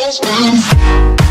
house.